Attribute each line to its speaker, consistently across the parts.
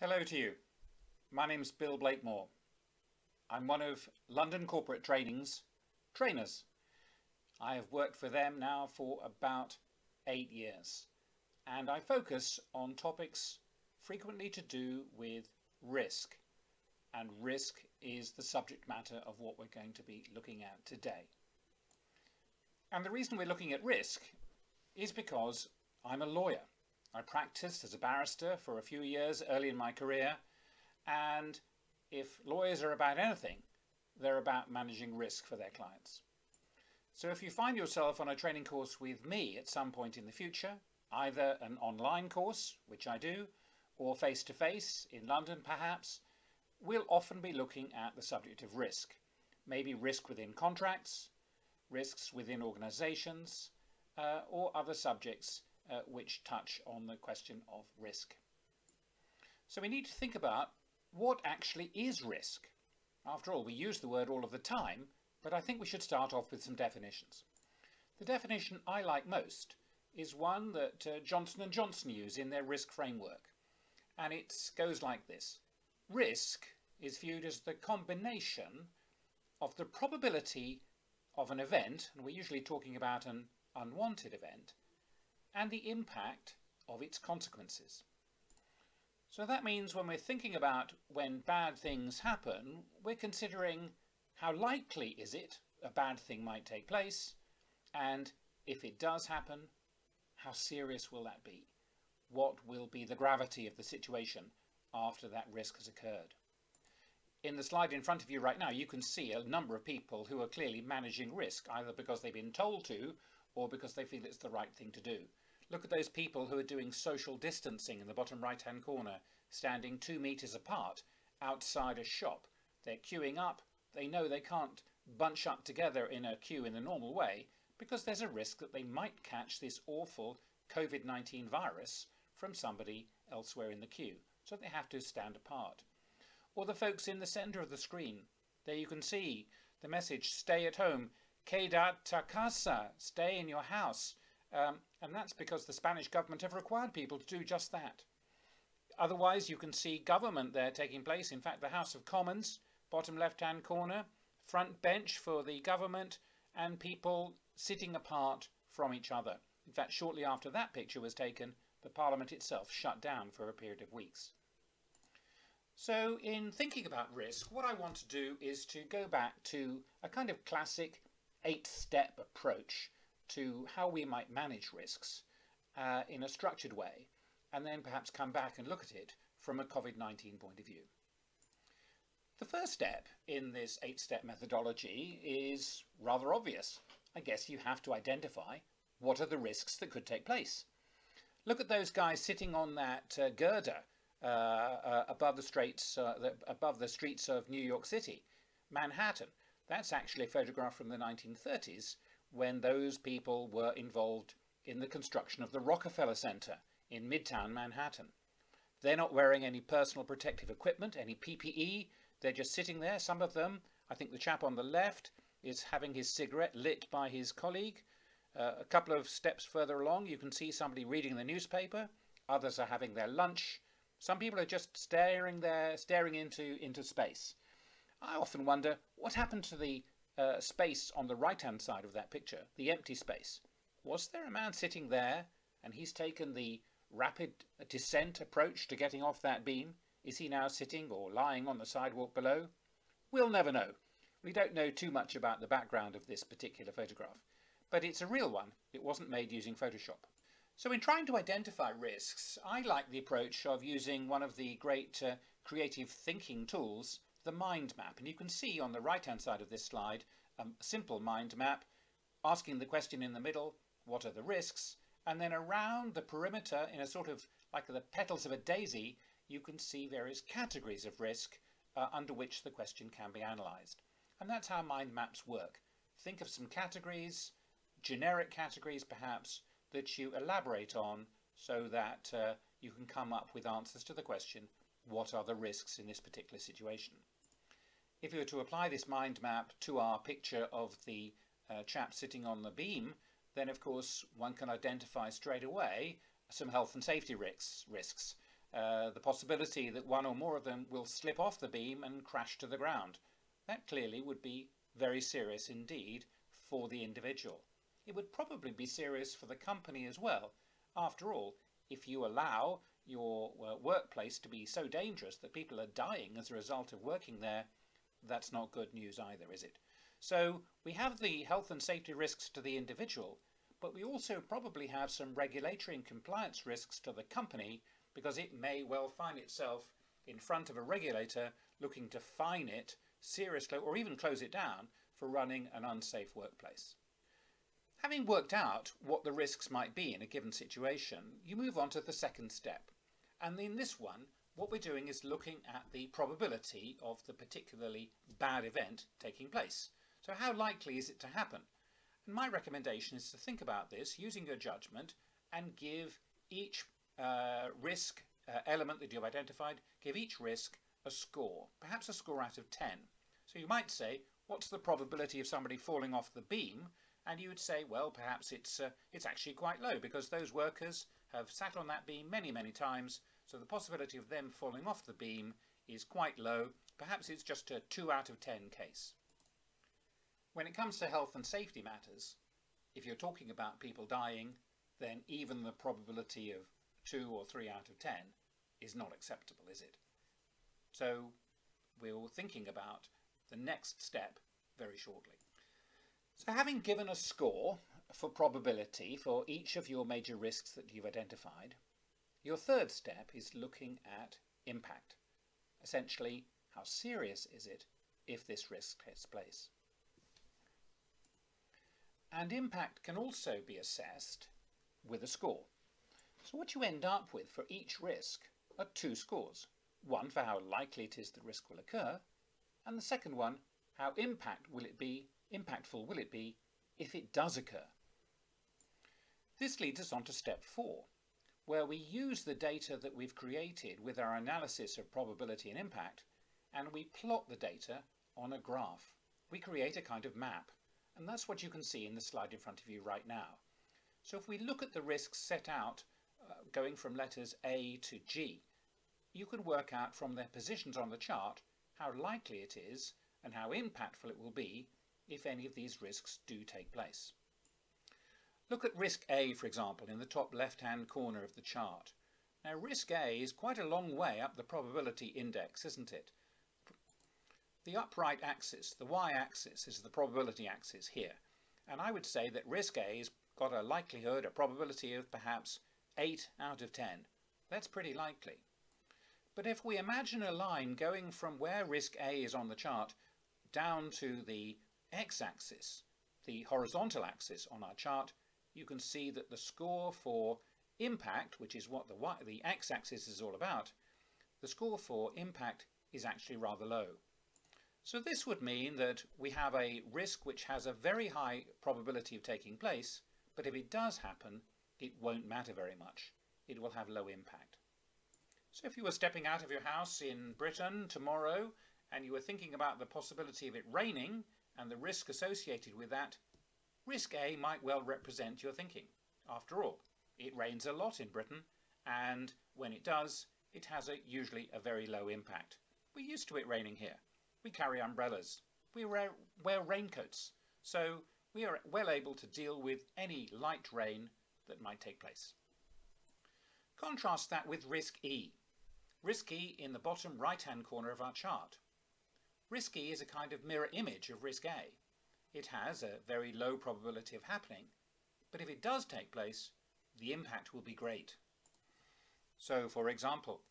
Speaker 1: Hello to you. My name's Bill Blakemore. I'm one of London Corporate Training's trainers. I have worked for them now for about eight years and I focus on topics frequently to do with risk and risk is the subject matter of what we're going to be looking at today. And the reason we're looking at risk is because I'm a lawyer. I practiced as a barrister for a few years early in my career and if lawyers are about anything, they're about managing risk for their clients. So if you find yourself on a training course with me at some point in the future, either an online course, which I do, or face-to-face in London perhaps, we'll often be looking at the subject of risk. Maybe risk within contracts, risks within organizations, uh, or other subjects uh, which touch on the question of risk. So we need to think about what actually is risk. After all, we use the word all of the time, but I think we should start off with some definitions. The definition I like most is one that uh, Johnson & Johnson use in their risk framework. And it goes like this. Risk is viewed as the combination of the probability of an event, and we're usually talking about an unwanted event, and the impact of its consequences. So that means when we're thinking about when bad things happen, we're considering how likely is it a bad thing might take place, and if it does happen, how serious will that be? What will be the gravity of the situation after that risk has occurred? In the slide in front of you right now, you can see a number of people who are clearly managing risk, either because they've been told to or because they feel it's the right thing to do. Look at those people who are doing social distancing in the bottom right hand corner, standing two metres apart outside a shop. They're queuing up. They know they can't bunch up together in a queue in the normal way because there's a risk that they might catch this awful COVID-19 virus from somebody elsewhere in the queue. So they have to stand apart. Or the folks in the centre of the screen. There you can see the message, stay at home. Casa, stay in your house. Um, and that's because the Spanish government have required people to do just that. Otherwise, you can see government there taking place. In fact, the House of Commons, bottom left-hand corner, front bench for the government, and people sitting apart from each other. In fact, shortly after that picture was taken, the Parliament itself shut down for a period of weeks. So in thinking about risk, what I want to do is to go back to a kind of classic eight-step approach to how we might manage risks uh, in a structured way, and then perhaps come back and look at it from a COVID-19 point of view. The first step in this eight-step methodology is rather obvious. I guess you have to identify what are the risks that could take place. Look at those guys sitting on that uh, girder uh, uh, above the streets, uh, the, above the streets of New York City, Manhattan. That's actually a photograph from the 1930s when those people were involved in the construction of the Rockefeller Center in Midtown Manhattan. They're not wearing any personal protective equipment, any PPE. They're just sitting there. Some of them, I think the chap on the left is having his cigarette lit by his colleague. Uh, a couple of steps further along, you can see somebody reading the newspaper. Others are having their lunch. Some people are just staring there, staring into, into space. I often wonder what happened to the uh, space on the right-hand side of that picture, the empty space. Was there a man sitting there and he's taken the rapid descent approach to getting off that beam? Is he now sitting or lying on the sidewalk below? We'll never know. We don't know too much about the background of this particular photograph, but it's a real one. It wasn't made using Photoshop. So in trying to identify risks, I like the approach of using one of the great uh, creative thinking tools, the mind map. And you can see on the right-hand side of this slide, um, a simple mind map, asking the question in the middle, what are the risks? And then around the perimeter, in a sort of like the petals of a daisy, you can see various categories of risk uh, under which the question can be analysed. And that's how mind maps work. Think of some categories, generic categories perhaps, that you elaborate on so that uh, you can come up with answers to the question, what are the risks in this particular situation? If we were to apply this mind map to our picture of the uh, chap sitting on the beam, then of course one can identify straight away some health and safety risks. risks. uh, the possibility that one or more of them will slip off the beam and crash to the ground. That clearly would be very serious indeed for the individual. It would probably be serious for the company as well. After all, if you allow your uh, workplace to be so dangerous that people are dying as a result of working there, that's not good news either, is it? So we have the health and safety risks to the individual, but we also probably have some regulatory and compliance risks to the company because it may well find itself in front of a regulator looking to fine it seriously or even close it down for running an unsafe workplace. Having worked out what the risks might be in a given situation, you move on to the second step. And in this one, what we're doing is looking at the probability of the particularly bad event taking place. So how likely is it to happen? And my recommendation is to think about this using your judgment and give each uh, risk uh, element that you've identified, give each risk a score, perhaps a score out of 10. So you might say, what's the probability of somebody falling off the beam and you would say, well, perhaps it's, uh, it's actually quite low because those workers have sat on that beam many, many times, so the possibility of them falling off the beam is quite low. Perhaps it's just a 2 out of 10 case. When it comes to health and safety matters, if you're talking about people dying, then even the probability of 2 or 3 out of 10 is not acceptable, is it? So we're thinking about the next step very shortly. So having given a score for probability for each of your major risks that you've identified, your third step is looking at impact. Essentially, how serious is it if this risk takes place? And impact can also be assessed with a score. So what you end up with for each risk are two scores. One for how likely it is the risk will occur, and the second one, how impact will it be impactful will it be if it does occur? This leads us on to step four, where we use the data that we've created with our analysis of probability and impact, and we plot the data on a graph. We create a kind of map, and that's what you can see in the slide in front of you right now. So if we look at the risks set out uh, going from letters A to G, you can work out from their positions on the chart how likely it is and how impactful it will be if any of these risks do take place. Look at risk A, for example, in the top left-hand corner of the chart. Now, risk A is quite a long way up the probability index, isn't it? The upright axis, the y-axis, is the probability axis here. And I would say that risk A has got a likelihood, a probability of perhaps 8 out of 10. That's pretty likely. But if we imagine a line going from where risk A is on the chart down to the x-axis, the horizontal axis on our chart, you can see that the score for impact, which is what the, the x-axis is all about, the score for impact is actually rather low. So this would mean that we have a risk which has a very high probability of taking place, but if it does happen, it won't matter very much. It will have low impact. So if you were stepping out of your house in Britain tomorrow and you were thinking about the possibility of it raining, and the risk associated with that, risk A might well represent your thinking. After all, it rains a lot in Britain, and when it does, it has a, usually a very low impact. We're used to it raining here. We carry umbrellas. We wear, wear raincoats. So we are well able to deal with any light rain that might take place. Contrast that with risk E. Risk E in the bottom right-hand corner of our chart. Risk E is a kind of mirror image of risk A. It has a very low probability of happening, but if it does take place, the impact will be great. So, for example,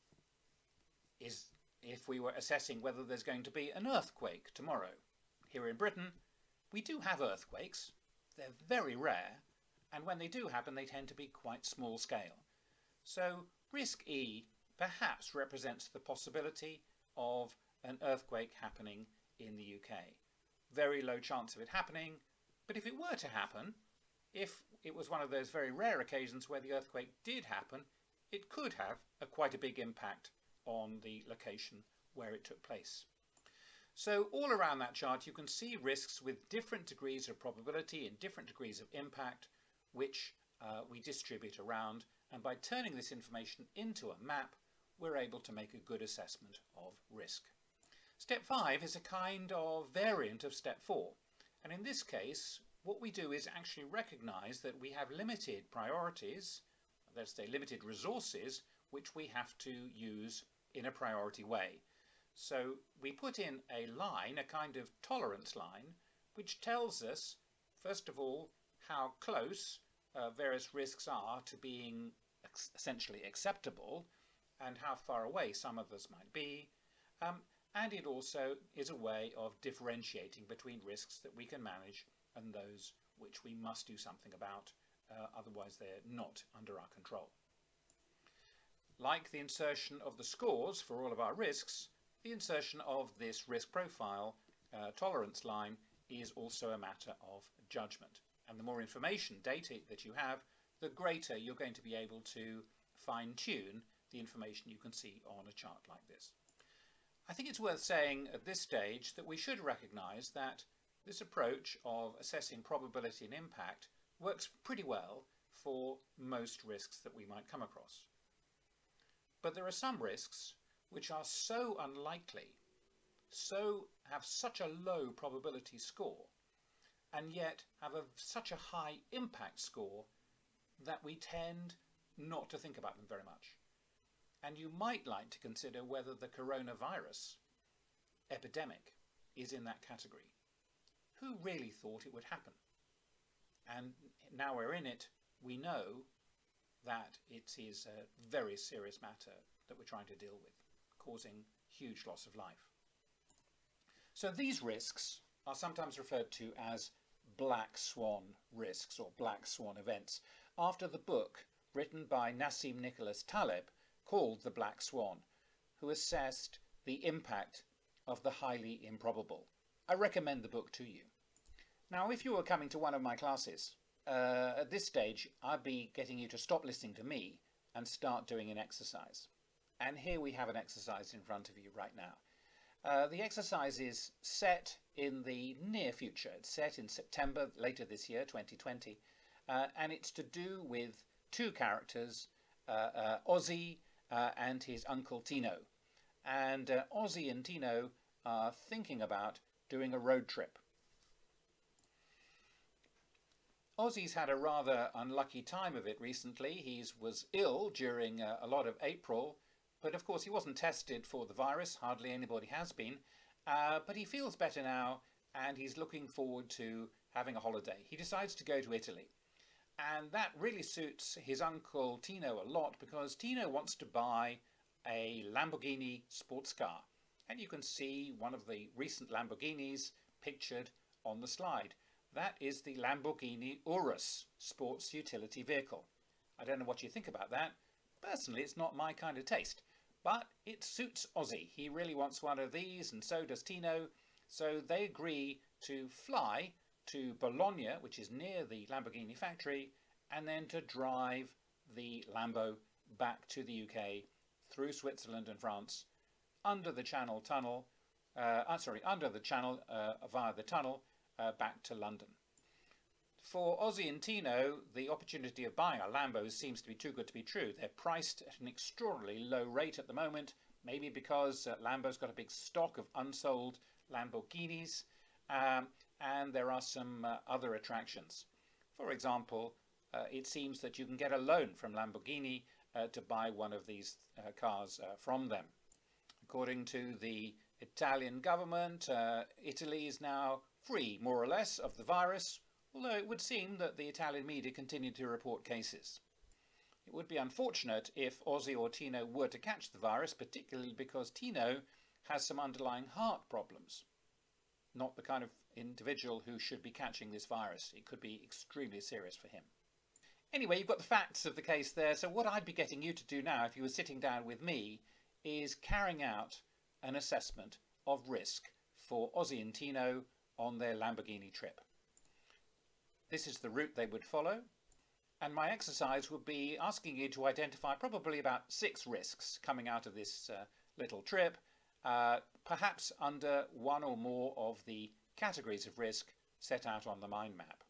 Speaker 1: is if we were assessing whether there's going to be an earthquake tomorrow. Here in Britain, we do have earthquakes. They're very rare, and when they do happen, they tend to be quite small scale. So risk E perhaps represents the possibility of an earthquake happening in the UK. Very low chance of it happening, but if it were to happen, if it was one of those very rare occasions where the earthquake did happen, it could have a quite a big impact on the location where it took place. So all around that chart you can see risks with different degrees of probability and different degrees of impact which uh, we distribute around and by turning this information into a map we're able to make a good assessment of risk. Step 5 is a kind of variant of step 4 and in this case what we do is actually recognise that we have limited priorities, let's say limited resources, which we have to use in a priority way. So we put in a line, a kind of tolerance line, which tells us, first of all, how close uh, various risks are to being essentially acceptable and how far away some of us might be. Um, and it also is a way of differentiating between risks that we can manage and those which we must do something about, uh, otherwise they're not under our control. Like the insertion of the scores for all of our risks, the insertion of this risk profile uh, tolerance line is also a matter of judgment. And the more information, data that you have, the greater you're going to be able to fine tune the information you can see on a chart like this. I think it's worth saying at this stage that we should recognise that this approach of assessing probability and impact works pretty well for most risks that we might come across. But there are some risks which are so unlikely, so have such a low probability score, and yet have a, such a high impact score that we tend not to think about them very much. And you might like to consider whether the coronavirus epidemic is in that category. Who really thought it would happen? And now we're in it, we know that it is a very serious matter that we're trying to deal with, causing huge loss of life. So these risks are sometimes referred to as black swan risks or black swan events, after the book written by Nassim Nicholas Taleb called The Black Swan, who assessed the impact of the highly improbable. I recommend the book to you. Now, if you were coming to one of my classes, uh, at this stage, I'd be getting you to stop listening to me and start doing an exercise. And here we have an exercise in front of you right now. Uh, the exercise is set in the near future. It's set in September later this year, 2020, uh, and it's to do with two characters, uh, uh, Ozzy uh, and his uncle Tino. And uh, Ozzy and Tino are thinking about doing a road trip. Ozzy's had a rather unlucky time of it recently. He was ill during uh, a lot of April, but of course he wasn't tested for the virus, hardly anybody has been. Uh, but he feels better now and he's looking forward to having a holiday. He decides to go to Italy. And that really suits his uncle Tino a lot because Tino wants to buy a Lamborghini sports car. And you can see one of the recent Lamborghinis pictured on the slide. That is the Lamborghini Urus sports utility vehicle. I don't know what you think about that. Personally, it's not my kind of taste, but it suits Ozzy. He really wants one of these and so does Tino. So they agree to fly to Bologna, which is near the Lamborghini factory, and then to drive the Lambo back to the UK through Switzerland and France under the Channel Tunnel, uh, uh, sorry, under the Channel uh, via the tunnel uh, back to London. For Ozzy and Tino, the opportunity of buying a Lambo seems to be too good to be true. They're priced at an extraordinarily low rate at the moment, maybe because uh, Lambo's got a big stock of unsold Lamborghinis, um, and there are some uh, other attractions. For example, uh, it seems that you can get a loan from Lamborghini uh, to buy one of these uh, cars uh, from them. According to the Italian government, Italy is now free, more or less, of the virus, although it would seem that the Italian media continue to report cases. It would be unfortunate if Ozzy or Tino were to catch the virus, particularly because Tino has some underlying heart problems. Not the kind of individual who should be catching this virus. It could be extremely serious for him. Anyway, you've got the facts of the case there. So what I'd be getting you to do now, if you were sitting down with me, is carrying out an assessment of risk for Ozzy and Tino on their Lamborghini trip. This is the route they would follow. And my exercise would be asking you to identify probably about six risks coming out of this uh, little trip, uh, perhaps under one or more of the categories of risk set out on the mind map.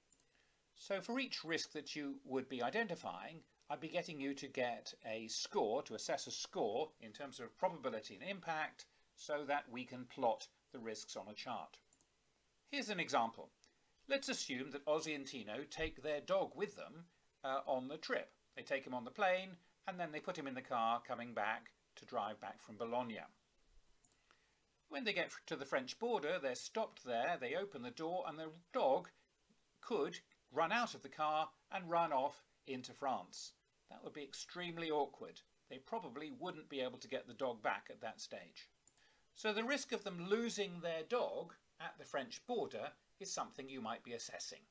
Speaker 1: So for each risk that you would be identifying, I'd be getting you to get a score, to assess a score in terms of probability and impact so that we can plot the risks on a chart. Here's an example. Let's assume that Ozzy and Tino take their dog with them uh, on the trip. They take him on the plane and then they put him in the car coming back to drive back from Bologna. When they get to the French border, they're stopped there, they open the door and the dog could run out of the car and run off into France. That would be extremely awkward. They probably wouldn't be able to get the dog back at that stage. So the risk of them losing their dog at the French border is something you might be assessing.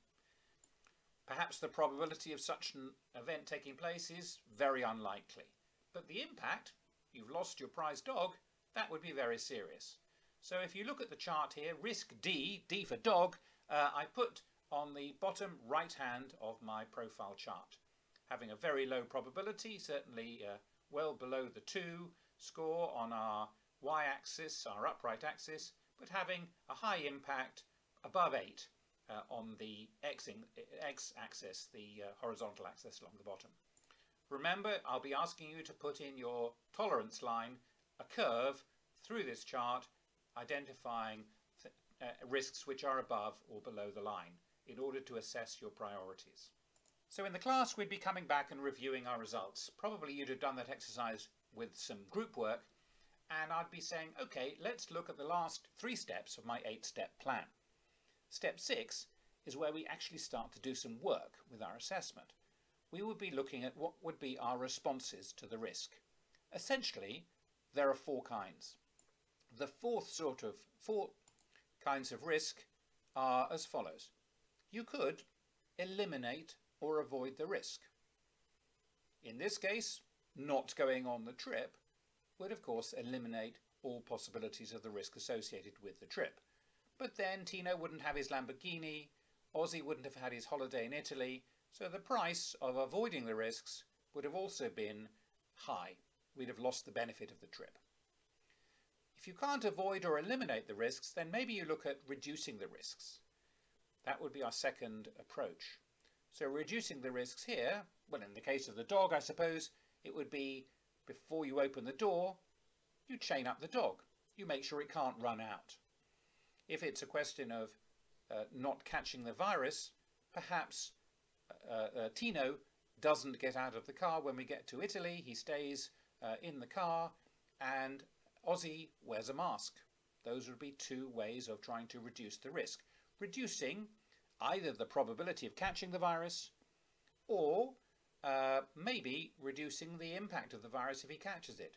Speaker 1: Perhaps the probability of such an event taking place is very unlikely, but the impact, you've lost your prize dog, that would be very serious. So if you look at the chart here, risk D, D for dog, uh, I put on the bottom right hand of my profile chart. Having a very low probability, certainly uh, well below the 2 score on our y-axis, our upright axis, but having a high impact above 8 uh, on the x-axis, the uh, horizontal axis along the bottom. Remember, I'll be asking you to put in your tolerance line, a curve through this chart, identifying uh, risks which are above or below the line in order to assess your priorities. So in the class we'd be coming back and reviewing our results. Probably you'd have done that exercise with some group work and I'd be saying, okay, let's look at the last three steps of my eight-step plan. Step six is where we actually start to do some work with our assessment. We would be looking at what would be our responses to the risk. Essentially, there are four kinds. The fourth sort of four kinds of risk are as follows. You could eliminate or avoid the risk. In this case, not going on the trip would of course eliminate all possibilities of the risk associated with the trip. But then Tino wouldn't have his Lamborghini, Ozzy wouldn't have had his holiday in Italy, so the price of avoiding the risks would have also been high. We'd have lost the benefit of the trip. If you can't avoid or eliminate the risks, then maybe you look at reducing the risks. That would be our second approach. So reducing the risks here, well in the case of the dog I suppose, it would be before you open the door, you chain up the dog. You make sure it can't run out. If it's a question of uh, not catching the virus, perhaps uh, uh, Tino doesn't get out of the car when we get to Italy. He stays uh, in the car and Ozzy wears a mask. Those would be two ways of trying to reduce the risk. Reducing either the probability of catching the virus or uh, maybe reducing the impact of the virus if he catches it.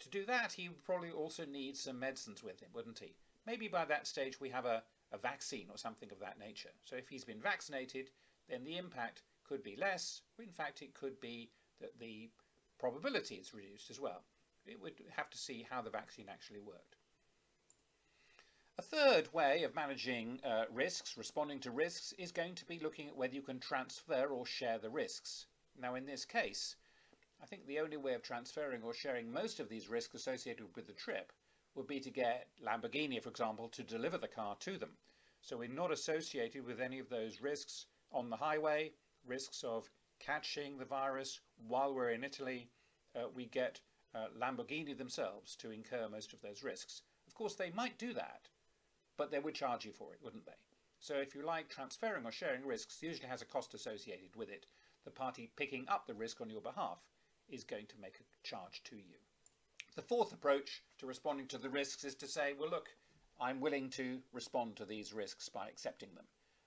Speaker 1: To do that, he would probably also need some medicines with him, wouldn't he? Maybe by that stage we have a, a vaccine or something of that nature. So if he's been vaccinated, then the impact could be less. In fact, it could be that the probability is reduced as well. It would have to see how the vaccine actually worked. A third way of managing uh, risks, responding to risks, is going to be looking at whether you can transfer or share the risks. Now in this case, I think the only way of transferring or sharing most of these risks associated with the trip would be to get Lamborghini, for example, to deliver the car to them. So we're not associated with any of those risks on the highway, risks of catching the virus while we're in Italy. Uh, we get uh, Lamborghini themselves to incur most of those risks. Of course, they might do that, but they would charge you for it, wouldn't they? So if you like transferring or sharing risks, usually has a cost associated with it. The party picking up the risk on your behalf is going to make a charge to you. The fourth approach to responding to the risks is to say, well, look, I'm willing to respond to these risks by accepting them.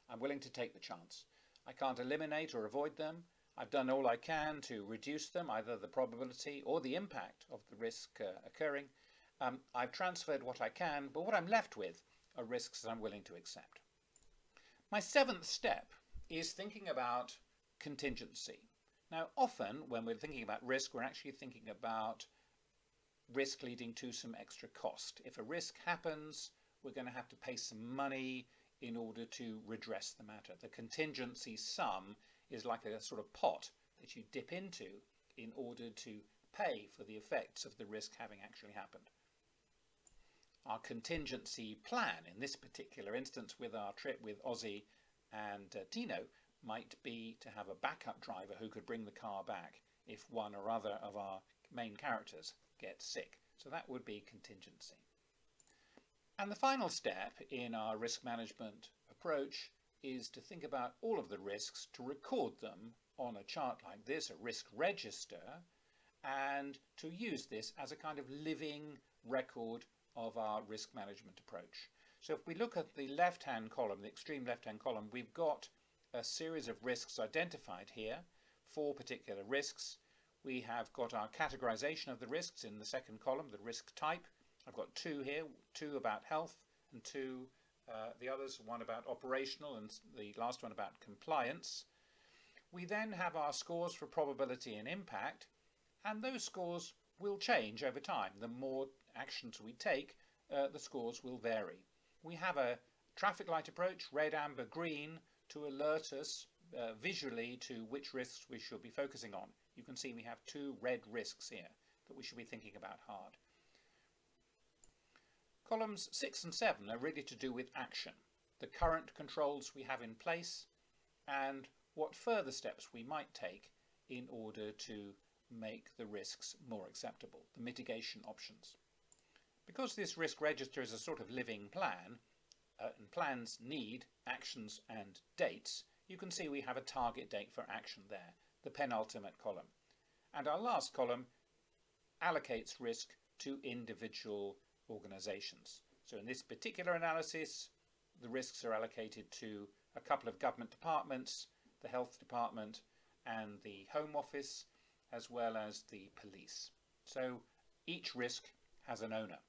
Speaker 1: I'm willing to take the chance. I can't eliminate or avoid them. I've done all I can to reduce them, either the probability or the impact of the risk uh, occurring. Um, I've transferred what I can, but what I'm left with are risks that I'm willing to accept. My seventh step is thinking about contingency. Now, often when we're thinking about risk, we're actually thinking about risk leading to some extra cost. If a risk happens, we're going to have to pay some money in order to redress the matter. The contingency sum is like a sort of pot that you dip into in order to pay for the effects of the risk having actually happened our contingency plan in this particular instance with our trip with Ozzy and uh, Tino might be to have a backup driver who could bring the car back if one or other of our main characters gets sick. So that would be contingency. And the final step in our risk management approach is to think about all of the risks, to record them on a chart like this, a risk register, and to use this as a kind of living record of our risk management approach. So if we look at the left-hand column, the extreme left-hand column, we've got a series of risks identified here, four particular risks. We have got our categorization of the risks in the second column, the risk type. I've got two here, two about health and two, uh, the others, one about operational and the last one about compliance. We then have our scores for probability and impact, and those scores will change over time. The more actions we take, uh, the scores will vary. We have a traffic light approach, red, amber, green, to alert us uh, visually to which risks we should be focusing on. You can see we have two red risks here that we should be thinking about hard. Columns 6 and 7 are really to do with action, the current controls we have in place and what further steps we might take in order to make the risks more acceptable, the mitigation options. Because this risk register is a sort of living plan, uh, and plans need actions and dates, you can see we have a target date for action there, the penultimate column. And our last column allocates risk to individual organizations. So in this particular analysis, the risks are allocated to a couple of government departments, the health department and the home office, as well as the police. So each risk has an owner.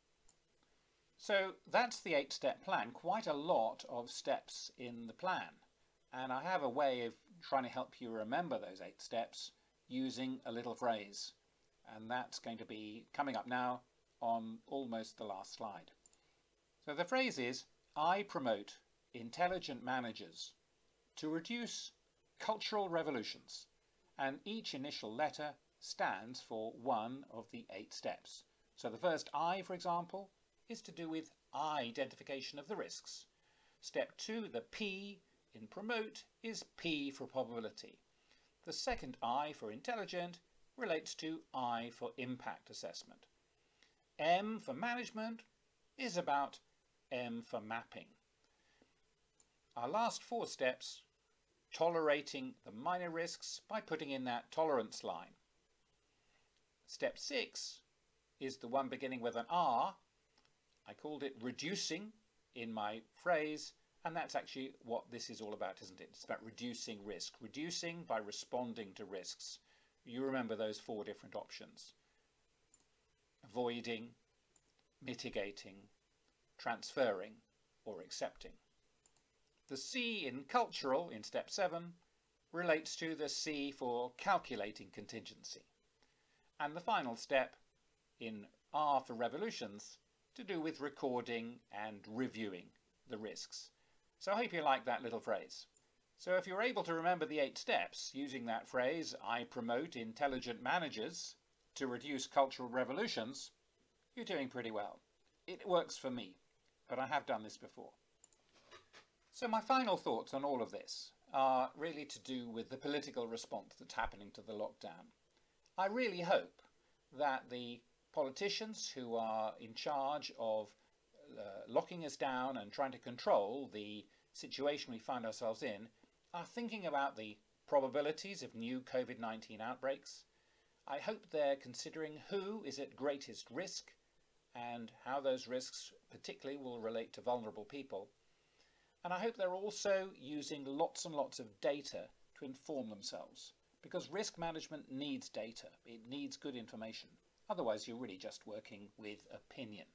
Speaker 1: So that's the eight-step plan, quite a lot of steps in the plan. And I have a way of trying to help you remember those eight steps using a little phrase. And that's going to be coming up now on almost the last slide. So the phrase is, I promote intelligent managers to reduce cultural revolutions, and each initial letter stands for one of the eight steps. So the first I, for example, is to do with identification of the risks. Step two, the P in promote, is P for probability. The second I for intelligent relates to I for impact assessment. M for management is about M for mapping. Our last four steps tolerating the minor risks by putting in that tolerance line. Step six is the one beginning with an R. I called it reducing in my phrase, and that's actually what this is all about, isn't it? It's about reducing risk, reducing by responding to risks. You remember those four different options. Avoiding, mitigating, transferring, or accepting. The C in cultural, in step 7, relates to the C for calculating contingency. And the final step, in R for revolutions, to do with recording and reviewing the risks. So I hope you like that little phrase. So if you're able to remember the eight steps using that phrase, I promote intelligent managers to reduce cultural revolutions, you're doing pretty well. It works for me, but I have done this before. So my final thoughts on all of this are really to do with the political response that's happening to the lockdown. I really hope that the politicians who are in charge of uh, locking us down and trying to control the situation we find ourselves in are thinking about the probabilities of new COVID-19 outbreaks. I hope they're considering who is at greatest risk and how those risks particularly will relate to vulnerable people and I hope they're also using lots and lots of data to inform themselves because risk management needs data. It needs good information. Otherwise, you're really just working with opinion.